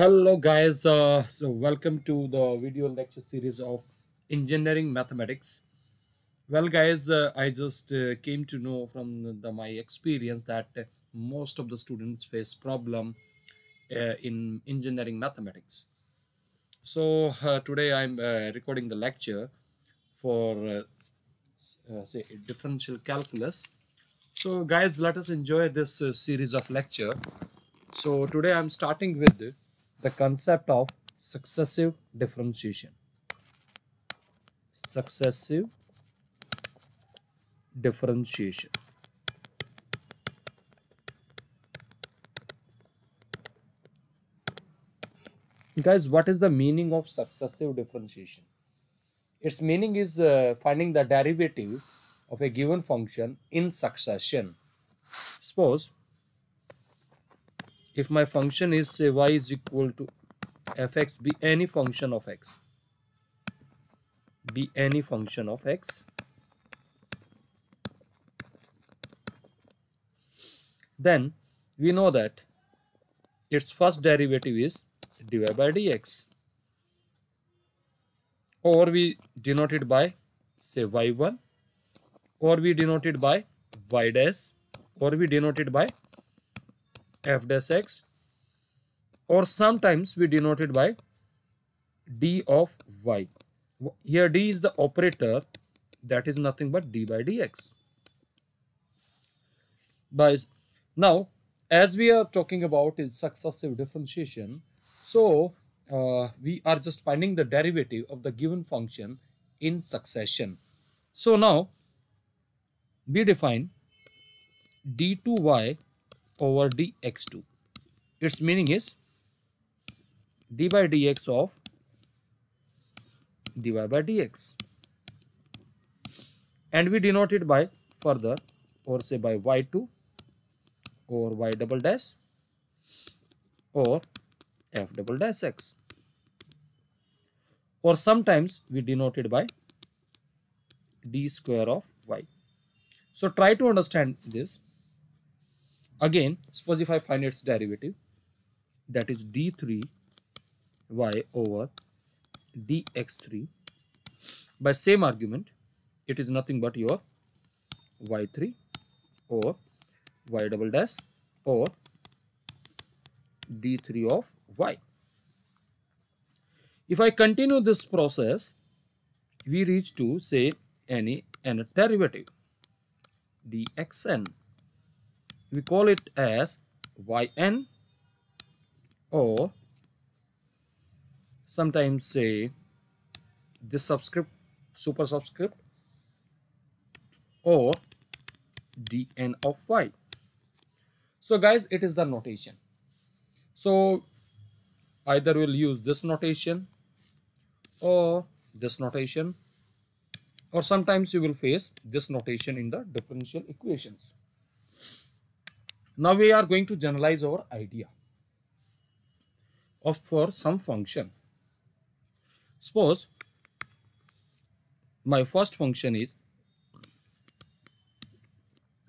Hello guys, uh, so welcome to the video lecture series of engineering mathematics. Well guys, uh, I just uh, came to know from the, my experience that most of the students face problem uh, in engineering mathematics. So uh, today I'm uh, recording the lecture for say differential calculus. So guys, let us enjoy this series of lecture. So today I'm starting with the concept of successive differentiation. Successive differentiation. Guys, what is the meaning of successive differentiation? Its meaning is uh, finding the derivative of a given function in succession. Suppose if my function is say y is equal to fx be any function of x. Be any function of x. Then we know that its first derivative is dy by dx. Or we denote it by say y1 or we denote it by y dash. Or we denote it by f dash x or sometimes we denote it by d of y Here d is the operator that is nothing but d by dx. Guys, now as we are talking about is successive differentiation, so uh, we are just finding the derivative of the given function in succession. So now we define d2y over dx2. Its meaning is d by dx of dy by dx. And we denote it by further or say by y2 or y double dash or f double dash x. Or sometimes we denote it by d square of y. So try to understand this. Again, suppose if I find its derivative, that is d3 y over dx3 by same argument, it is nothing but your y3 or y double dash or d3 of y. If I continue this process, we reach to say any n derivative dxn we call it as yn or sometimes say this subscript super subscript or dn of y. So guys it is the notation. So either we'll use this notation or this notation or sometimes you will face this notation in the differential equations now we are going to generalize our idea of for some function. Suppose my first function is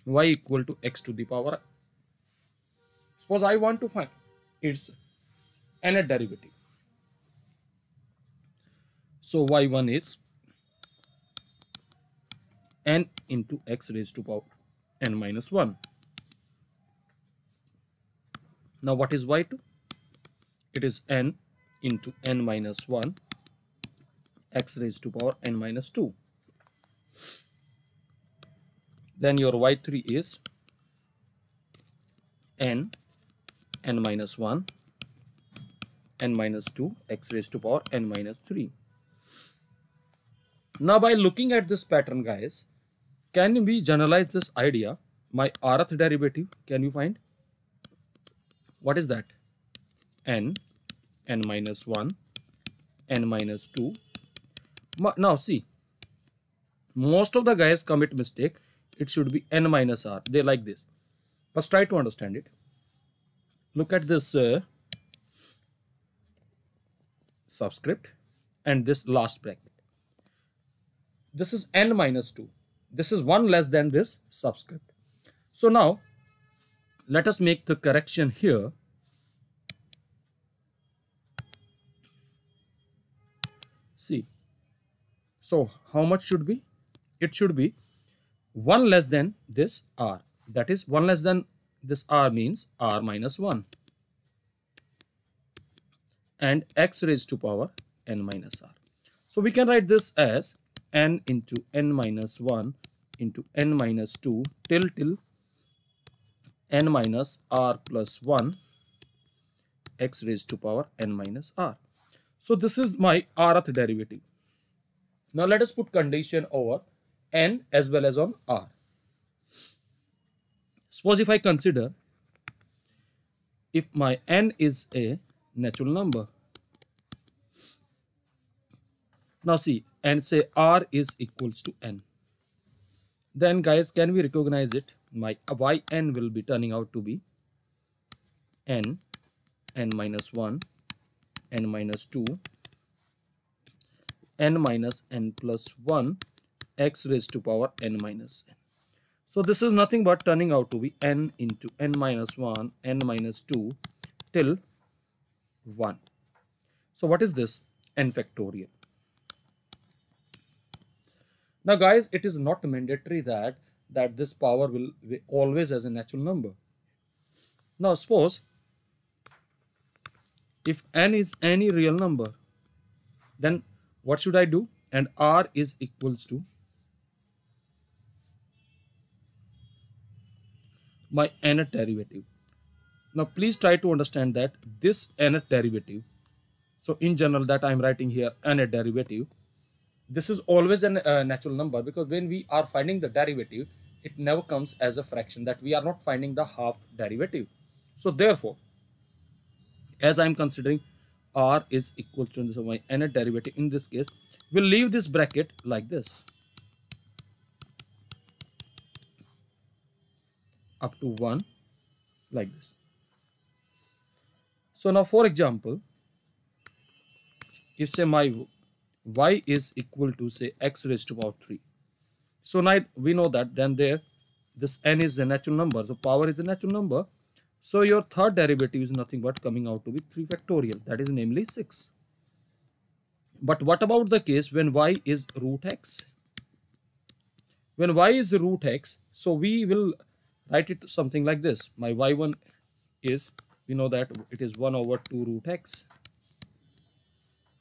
y equal to x to the power. Suppose I want to find its nth derivative. So y1 is n into x raised to power n minus 1. Now what is y2? It is n into n minus 1 x raised to power n minus 2. Then your y3 is n n minus 1 n minus 2 x raised to power n minus 3. Now by looking at this pattern guys, can we generalize this idea? My rth derivative, can you find? What is that? N n minus 1 n minus 2 Ma- now see most of the guys commit mistake it should be n minus r. They like this. But try to understand it. Look at this uh, subscript and this last bracket. This is n minus 2 this is one less than this subscript. So now let us make the correction here. See, so how much should be? It should be 1 less than this r. That is 1 less than this r means r minus 1 and x raised to power n minus r. So we can write this as n into n minus 1 into n minus 2 till till n minus r plus 1 x raised to power n minus r. So this is my rth derivative. Now let us put condition over n as well as on r. Suppose if I consider if my n is a natural number. Now see and say r is equals to n. Then guys can we recognize it? My yn will be turning out to be n n minus 1 n minus 2 n minus n plus 1 x raised to power n minus n. So this is nothing but turning out to be n into n minus 1 n minus 2 till 1. So what is this? n factorial. Now guys, it is not mandatory that that this power will always as a natural number. Now suppose if n is any real number, then what should I do? And r is equals to my nth derivative. Now please try to understand that this nth derivative, so in general that I am writing here nth derivative, this is always a uh, natural number because when we are finding the derivative, it never comes as a fraction that we are not finding the half derivative. So therefore, as I am considering r is equal to so my nth derivative in this case, we'll leave this bracket like this. up to 1 like this. So now for example, if say my y is equal to say x raised to power 3. So now we know that then there this n is a natural number. So power is a natural number. So your third derivative is nothing but coming out to be 3 factorial that is namely 6. But what about the case when y is root x? When y is root x, so we will write it something like this. My y1 is, we know that it is 1 over 2 root x.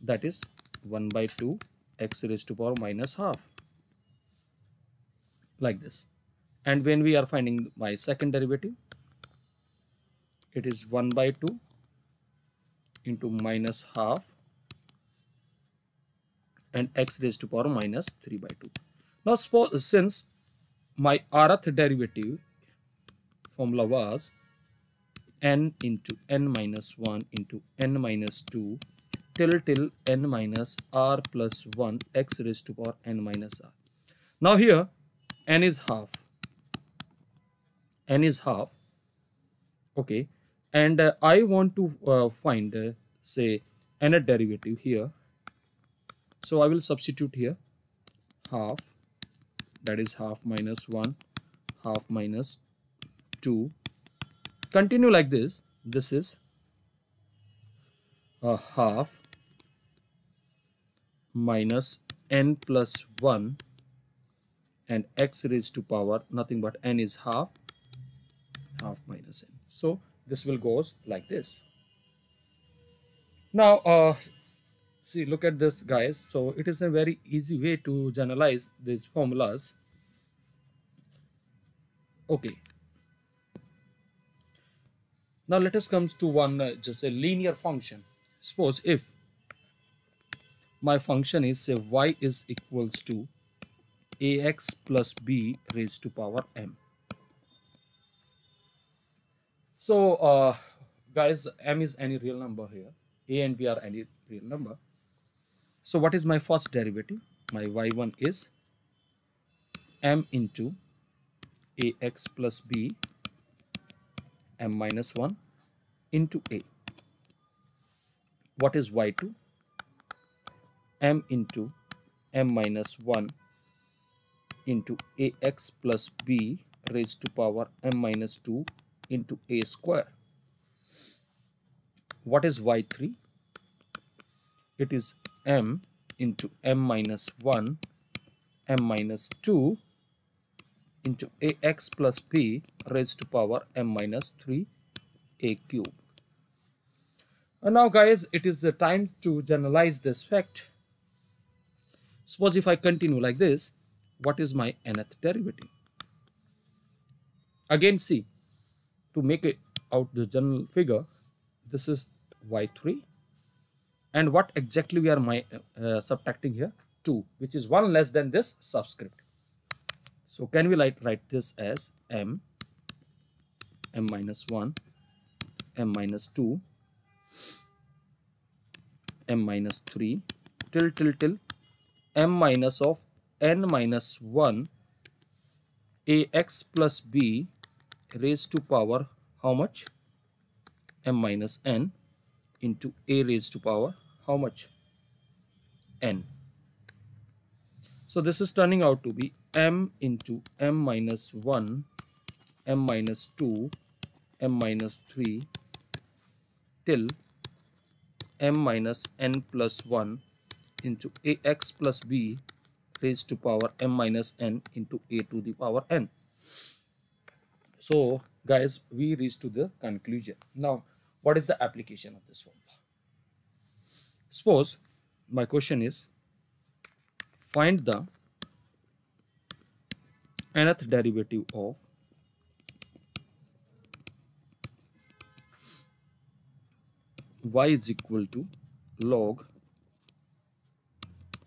That is 1 by 2 x raised to power minus half like this and when we are finding my second derivative it is 1 by 2 into minus half and x raised to power minus 3 by 2 now suppose since my rth derivative formula was n into n minus 1 into n minus 2 till till n minus r plus 1 x raised to power n minus r. Now here n is half. n is half. Okay. And uh, I want to uh, find uh, say nth derivative here. So I will substitute here half that is half minus 1 half minus 2 continue like this this is a half minus n plus 1 and x raised to power nothing but n is half half minus n. So this will goes like this. Now uh see look at this guys. So it is a very easy way to generalize these formulas. Okay. Now let us come to one uh, just a linear function. Suppose if my function is say y is equals to ax plus b raised to power m. So uh, guys, m is any real number here. a and b are any real number. So what is my first derivative? My y1 is m into ax plus b m minus 1 into a. What is y2? m into m minus 1 into ax plus b raised to power m minus 2 into a square. What is y3? It is m into m minus 1 m minus 2 into ax plus b raised to power m minus 3 a cube. And now guys, it is the time to generalize this fact. Suppose if I continue like this, what is my nth derivative? Again, see, to make it out the general figure, this is y3. And what exactly we are my, uh, subtracting here? 2, which is 1 less than this subscript. So can we write this as m, m minus 1, m minus 2, m minus 3, till till till m minus of n minus 1 ax plus b raised to power how much? m minus n into a raised to power how much? n. So this is turning out to be m into m minus 1 m minus 2 m minus 3 till m minus n plus 1 into ax plus b raised to power m minus n into a to the power n. So guys, we reach to the conclusion. Now, what is the application of this formula? Suppose my question is find the nth derivative of y is equal to log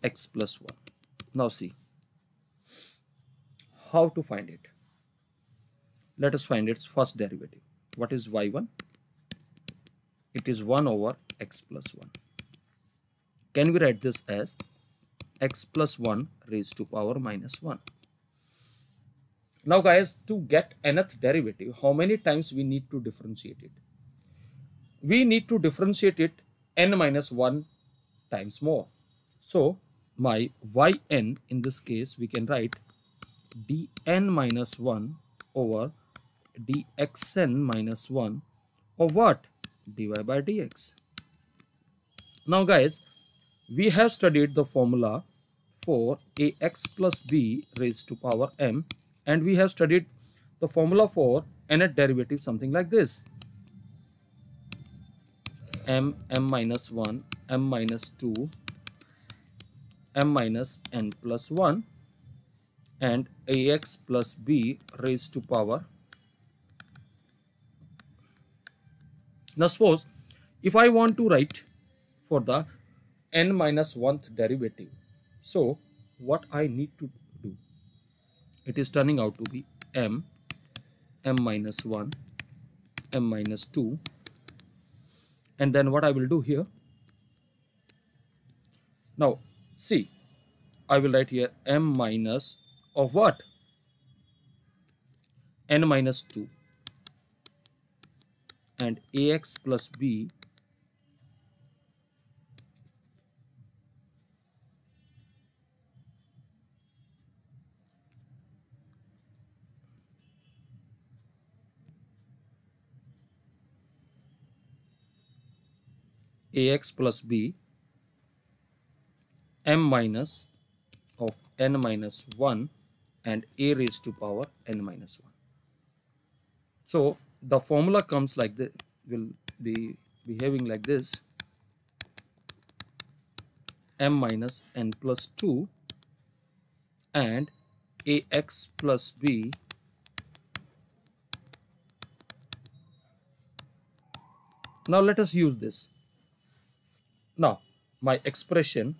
x plus 1. Now see how to find it. Let us find its first derivative. What is y1? It is 1 over x plus 1. Can we write this as x plus 1 raised to power minus 1? Now guys, to get nth derivative, how many times we need to differentiate it? We need to differentiate it n minus 1 times more. So my yn in this case we can write dn minus 1 over dxn minus 1 of what? Dy by dx. Now guys we have studied the formula for ax plus b raised to power m and we have studied the formula for nth derivative something like this. m m minus 1 m minus 2 m minus n plus 1 and ax plus b raised to power. Now suppose if I want to write for the n minus 1th derivative, so what I need to do? It is turning out to be m, m minus 1, m minus 2 and then what I will do here? Now See, I will write here m minus of what? n minus 2 and ax plus b ax plus b m minus of n minus 1 and a raised to power n minus 1. So the formula comes like this, will be behaving like this m minus n plus 2 and ax plus b now let us use this now my expression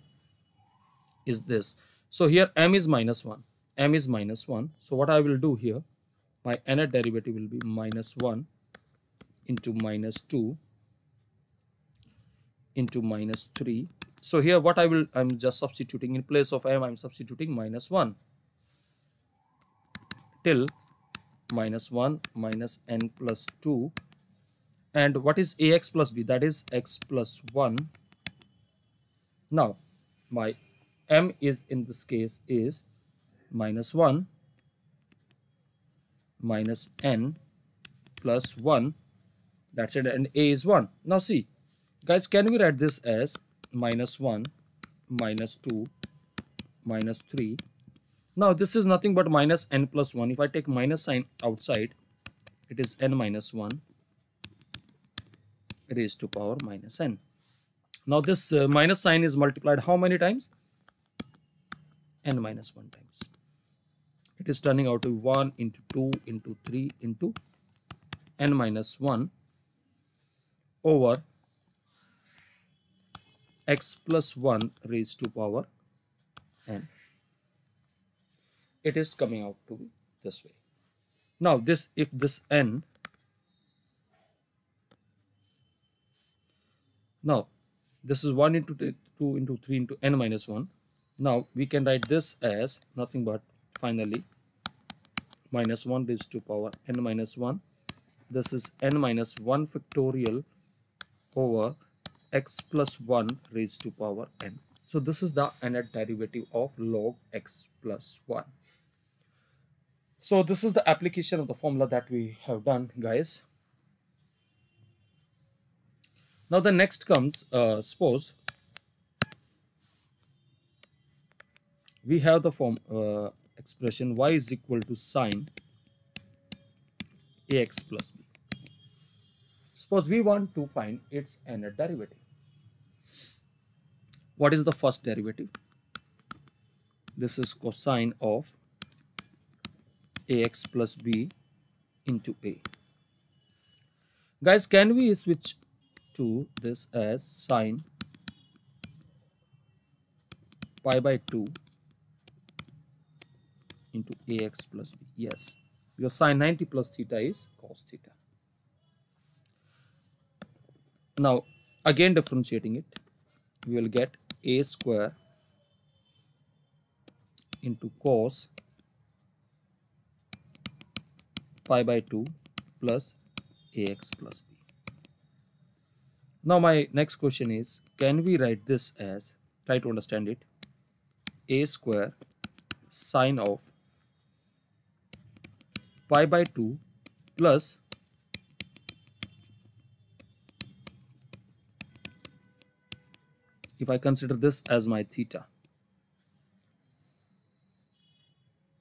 is this. So here m is minus 1. m is minus 1. So what I will do here, my nth derivative will be minus 1 into minus 2 into minus 3. So here what I will, I'm just substituting in place of m, I'm substituting minus 1 till minus 1 minus n plus 2 and what is ax plus b that is x plus 1 now my m is in this case is minus 1 minus n plus 1 that's it and a is 1 now see guys can we write this as minus 1 minus 2 minus 3 now this is nothing but minus n plus 1 if i take minus sign outside it is n minus 1 raised to power minus n. Now this uh, minus sign is multiplied how many times n minus 1 times it is turning out to 1 into 2 into 3 into n minus 1 over x plus 1 raised to power n. It is coming out to be this way. Now this if this n now this is 1 into 2 into 3 into n minus 1 now we can write this as nothing but finally minus 1 raised to power n minus 1 this is n minus 1 factorial over x plus 1 raised to power n. So this is the nth derivative of log x plus 1. So this is the application of the formula that we have done guys. Now the next comes uh, suppose we have the form uh, expression y is equal to sine ax plus b. Suppose we want to find its nth derivative. What is the first derivative? This is cosine of ax plus b into a. Guys, can we switch to this as sine pi by 2 into ax plus b? Yes, because sine 90 plus theta is cos theta. Now, again differentiating it, we will get a square into cos pi by 2 plus ax plus b. Now my next question is, can we write this as, try to understand it, a square sine of pi by 2 plus if I consider this as my theta.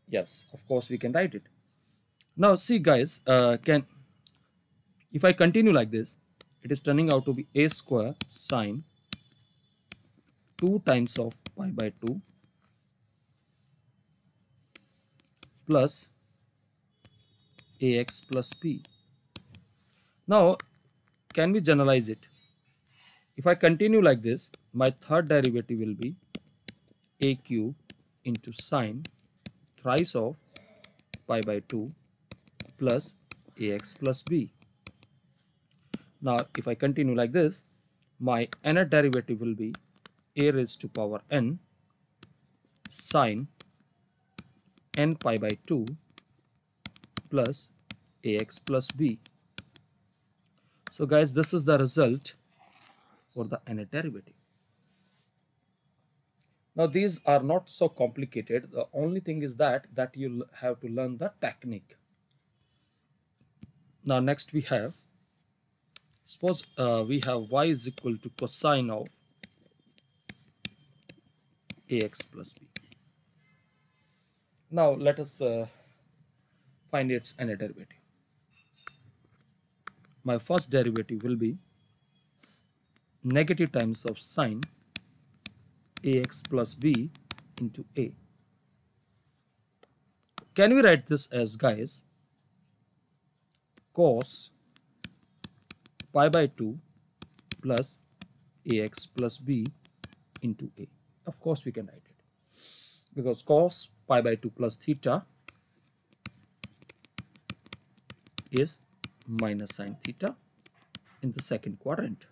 Yes, of course we can write it. Now see guys, uh, can if I continue like this, it is turning out to be a square sine 2 times of pi by 2 plus ax plus b. Now, can we generalize it? If I continue like this, my third derivative will be a cube into sine thrice of pi by 2 plus ax plus b. Now if I continue like this, my nth derivative will be a raised to power n sine n pi by 2 plus ax plus b. So guys, this is the result for the nth derivative. Now these are not so complicated. The only thing is that that you have to learn the technique. Now next we have suppose uh, we have y is equal to cosine of ax plus b. Now let us uh, find its nth derivative. My first derivative will be negative times of sine ax plus b into a. Can we write this as guys cos pi by 2 plus ax plus b into a. Of course we can write it because cos pi by 2 plus theta is minus sine theta in the second quadrant.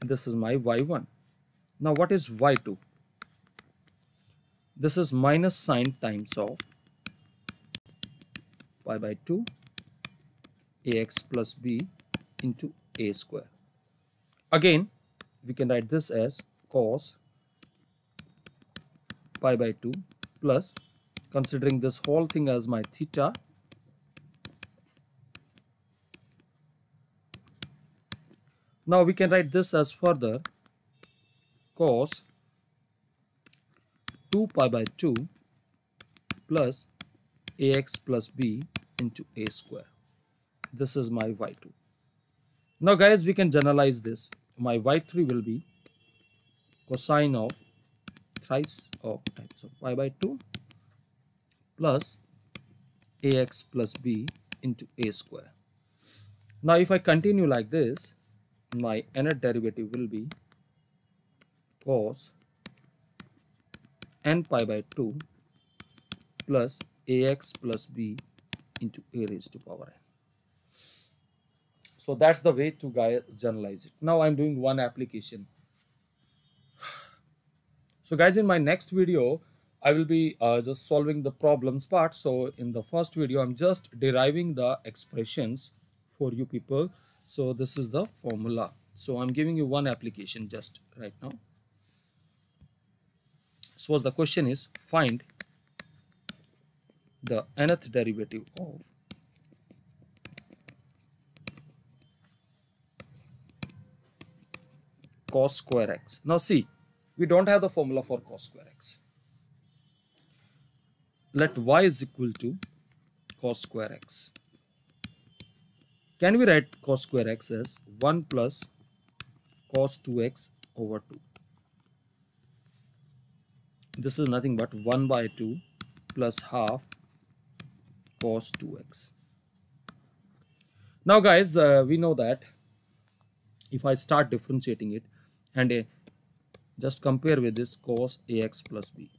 This is my y1. Now what is y2? This is minus sine times of pi by 2 ax plus b into a square. Again, we can write this as cos pi by 2 plus considering this whole thing as my theta now we can write this as further. Cos 2 pi by 2 plus ax plus b into a square. This is my y2 now guys we can generalize this. My y3 will be cosine of thrice of times of pi by 2 plus ax plus b into a square. Now if I continue like this my nth derivative will be cos n pi by 2 plus ax plus b into a raised to power n. So that's the way to guys generalize it. Now I'm doing one application. So guys in my next video I will be uh, just solving the problems part. So in the first video I'm just deriving the expressions for you people. So this is the formula. So I'm giving you one application just right now. Suppose the question is find the nth derivative of cos square x. Now see, we don't have the formula for cos square x. Let y is equal to cos square x. Can we write cos square x as 1 plus cos 2x over 2? This is nothing but 1 by 2 plus half cos 2x. Now guys, uh, we know that if I start differentiating it and uh, just compare with this cos ax plus b.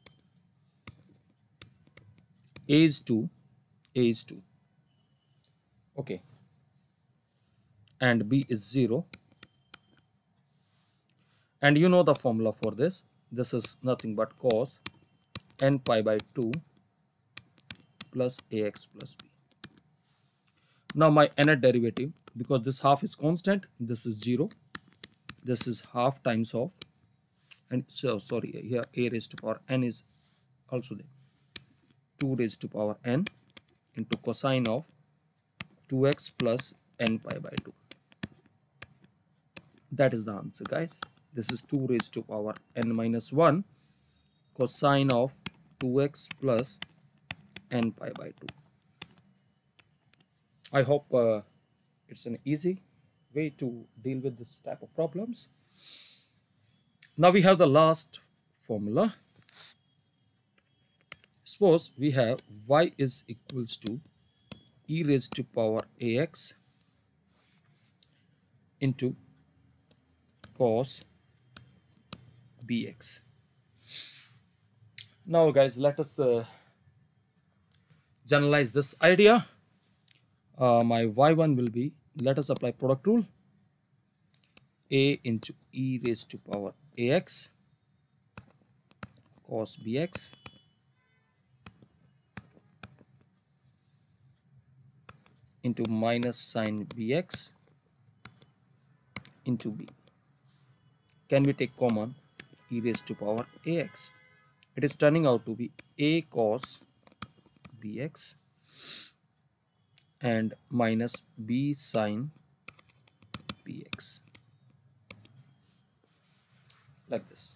a is 2, a is 2. Okay. And b is 0. And you know the formula for this. This is nothing but cos n pi by 2 plus ax plus b. Now my nth derivative, because this half is constant, this is 0. This is half times of, and so sorry, here a raised to power n is also there. 2 raised to power n into cosine of 2x plus n pi by 2. That is the answer guys. This is 2 raised to power n minus 1 cosine of 2x plus n pi by 2. I hope uh, it's an easy way to deal with this type of problems. Now we have the last formula. Suppose we have y is equals to e raised to power ax into cos bx. Now guys, let us uh, generalize this idea. Uh, my y1 will be let us apply product rule. A into e raised to power ax cos bx. Into minus sine bx into b can we take common e raised to power ax? It is turning out to be a cos bx and minus b sine bx. Like this.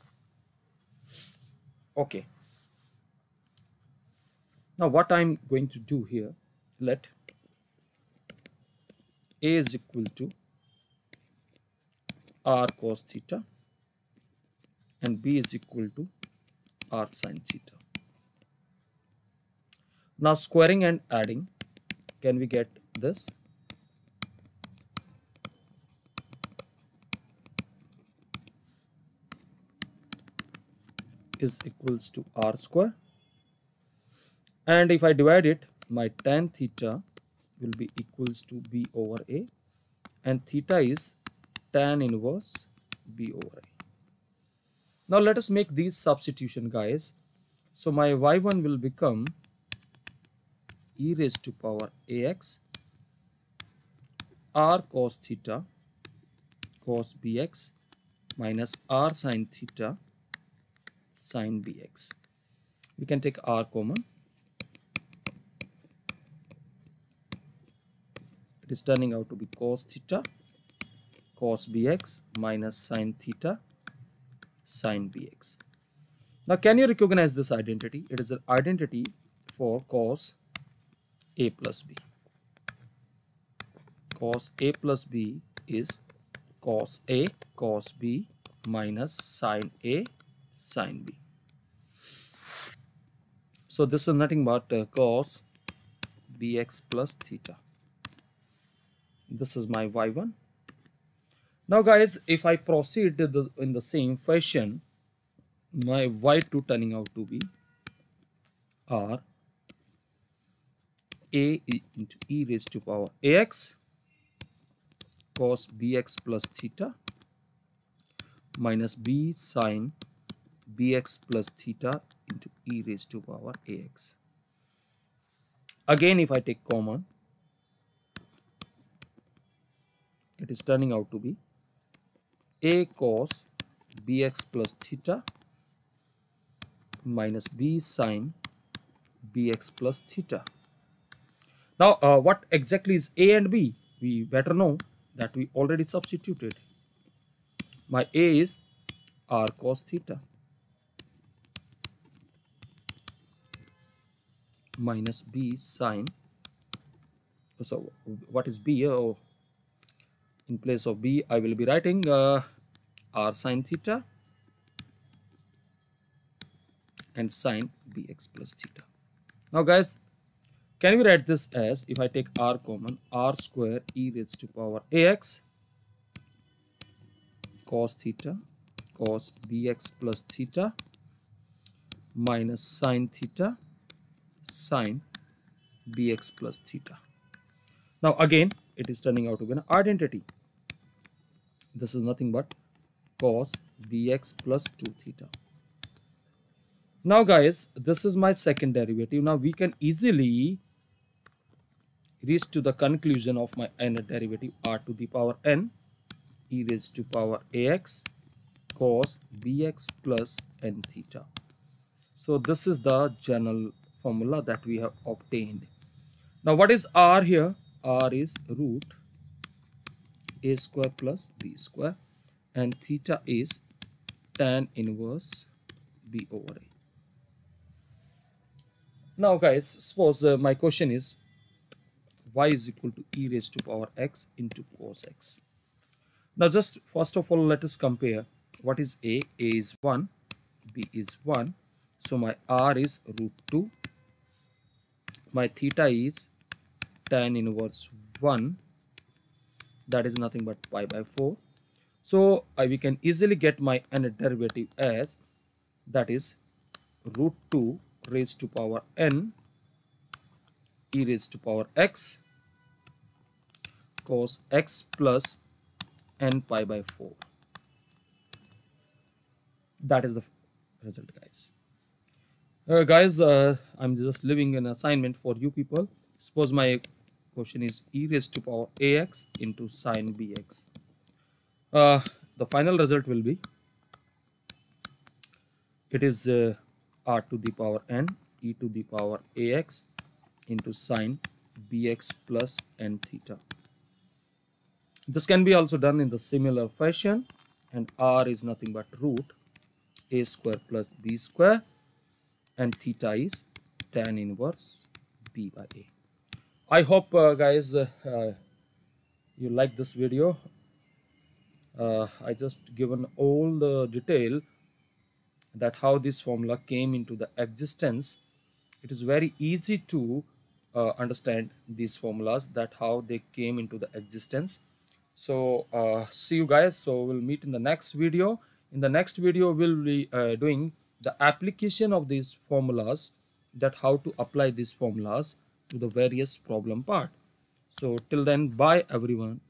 Okay. Now what I'm going to do here let a is equal to r cos theta and b is equal to r sine theta now squaring and adding, can we get this? is equals to r square and if I divide it my tan theta will be equals to b over a and theta is tan inverse b over a. Now let us make these substitution guys. So my y1 will become e raised to power ax r cos theta cos bx minus r sine theta sine bx. We can take r common. It is turning out to be cos theta cos bx minus sine theta sine bx. Now, can you recognize this identity? It is an identity for cos A plus B. Cos A plus B is cos A cos B minus sine A sine B. So this is nothing but uh, cos bx plus theta. This is my y1. Now guys, if I proceed in the same fashion, my y2 turning out to be r a into e raised to power ax cos bx plus theta minus b sine bx plus theta into e raised to power ax. Again, if I take common, it is turning out to be a cos bx plus theta minus b sine bx plus theta. Now, uh, what exactly is a and b? We better know that we already substituted. My a is r cos theta minus b sine so what is b oh in place of b i will be writing uh, r sine theta and sine bx plus theta now guys can we write this as if i take r common r square e raised to power ax cos theta cos bx plus theta minus sine theta sine bx plus theta. Now again it is turning out to be an identity. This is nothing but cos bx plus 2 theta. Now guys this is my second derivative. Now we can easily reach to the conclusion of my n derivative r to the power n e raised to power ax cos bx plus n theta. So this is the general formula that we have obtained. Now what is r here? R is root a square plus b square and theta is tan inverse b over a. Now guys, suppose uh, my question is y is equal to e raised to power x into cos x. Now just first of all let us compare what is a, a is 1, b is 1, so my r is root 2 my theta is tan inverse 1 that is nothing but pi by 4 so we can easily get my n derivative as that is root 2 raised to power n e raised to power x cos x plus n pi by 4 that is the result guys. Uh, guys uh, i'm just leaving an assignment for you people. Suppose my question is e raised to power ax into sine bx. Uh, the final result will be it is uh, r to the power n e to the power ax into sine bx plus n theta. This can be also done in the similar fashion and r is nothing but root a square plus b square and theta is tan inverse b by a i hope uh, guys uh, uh, you like this video. Uh, i just given all the detail that how this formula came into the existence. It is very easy to uh, understand these formulas that how they came into the existence. So uh, see you guys. So we'll meet in the next video. In the next video we'll be doing the application of these formulas that how to apply these formulas to the various problem part. So till then bye everyone